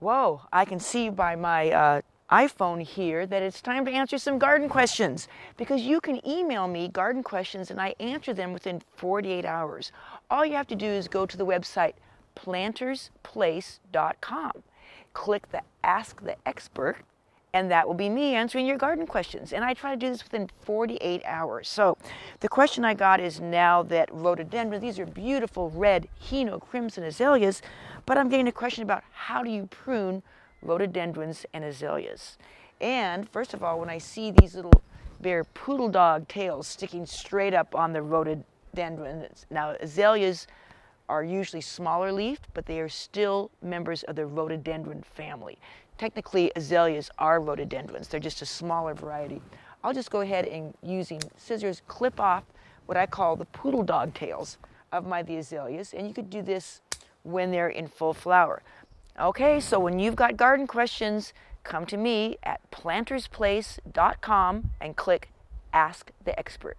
Whoa, I can see by my uh, iPhone here that it's time to answer some garden questions because you can email me garden questions and I answer them within 48 hours. All you have to do is go to the website plantersplace.com, click the Ask the Expert, and that will be me answering your garden questions. And I try to do this within 48 hours. So the question I got is now that rhododendron, these are beautiful red Hino crimson azaleas, but I'm getting a question about how do you prune rhododendrons and azaleas. And first of all, when I see these little bare poodle dog tails sticking straight up on the rhododendrons, now azaleas are usually smaller leafed, but they are still members of the rhododendron family. Technically, azaleas are rhododendrons. They're just a smaller variety. I'll just go ahead and using scissors clip off what I call the poodle dog tails of my the azaleas, and you could do this when they're in full flower. Okay, so when you've got garden questions, come to me at plantersplace.com and click Ask the Expert.